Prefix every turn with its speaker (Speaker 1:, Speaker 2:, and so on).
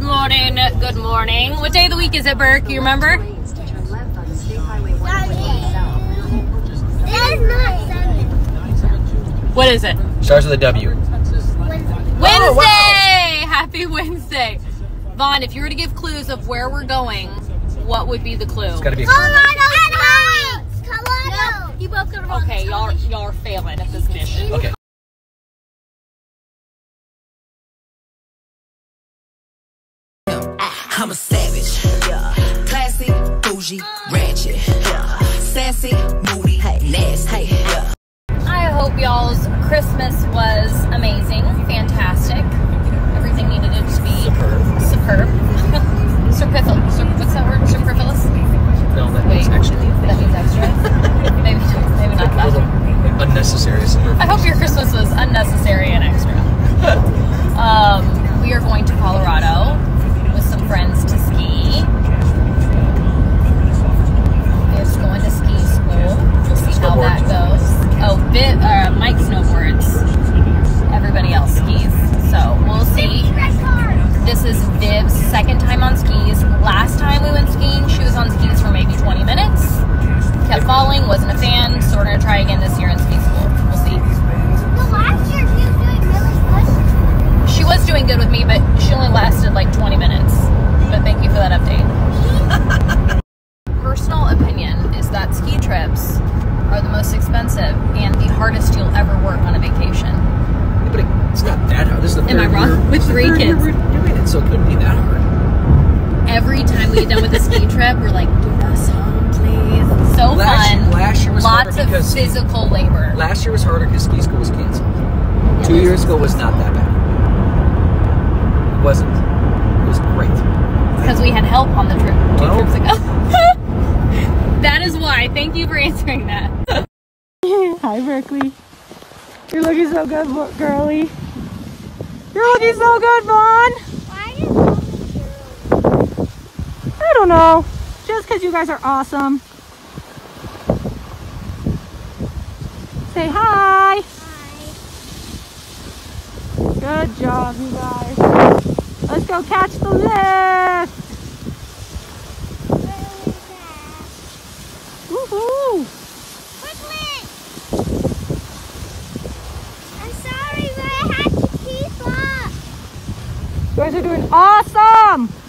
Speaker 1: Good morning. Good morning. What day of the week is it, Burke? You remember? What is it?
Speaker 2: Starts with a W.
Speaker 1: Wednesday! Happy Wednesday. Vaughn, if you were to give clues of where we're going, what would be the clue?
Speaker 2: It's got to be.
Speaker 3: You
Speaker 4: I'm a savage. Yeah. Classy, bougie, ratchet. Yeah. Sassy, moody, nasty. Yeah.
Speaker 1: I hope y'all's Christmas was amazing, fantastic. Everything needed it to be
Speaker 2: Superb.
Speaker 1: superb. Superfluous. Sur- what's that word? Superfluous?
Speaker 2: No, that
Speaker 1: Wait,
Speaker 2: means extra.
Speaker 1: that means extra. maybe, maybe not
Speaker 2: A
Speaker 1: that.
Speaker 2: unnecessary.
Speaker 1: I hope your Christmas was unnecessary and extra. um, we are going to Colorado Viv, uh, Mike snowboards. Everybody else skis. So we'll see. This is Viv's second time on skis. Last time we went skiing, she was on skis for maybe 20 minutes. Kept falling, wasn't a fan, so we're gonna try again this year in ski school. We'll see. Well, last year she was doing really good. She was doing good with me, but she only lasted like 20 minutes. But thank you for that update. Personal opinion is that ski trips are the most expensive and the hardest you'll ever work on a vacation.
Speaker 2: But it's not that hard. This is the
Speaker 1: Am I
Speaker 2: third
Speaker 1: wrong?
Speaker 2: year-
Speaker 1: With
Speaker 2: three the
Speaker 1: three
Speaker 2: third
Speaker 1: kids.
Speaker 2: we're doing it, so it couldn't be that hard.
Speaker 1: Every time we get done with a ski trip, we're like, "Get us home, please." So
Speaker 2: Last-
Speaker 1: fun.
Speaker 2: last year was
Speaker 1: Lots
Speaker 2: harder
Speaker 1: of
Speaker 2: because-
Speaker 1: physical labor.
Speaker 2: Last year was harder because ski school was canceled. Two years ago was not that bad. It wasn't. It was great.
Speaker 1: because we had help on the trip two
Speaker 2: Well.
Speaker 1: trips ago. that is why. Thank you for answering that.
Speaker 5: Hi, Berkeley. You're looking so good, bo- girly. You're looking so good, Vaughn. Why are you so cute? I don't know. Just because you guys are awesome. Say hi. Hi. Good job, you guys. Let's go catch the lift. Woohoo!
Speaker 3: I'm sorry, but I had to keep up.
Speaker 5: You guys are doing awesome.